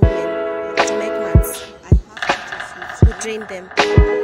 women to make mats and have who drain them.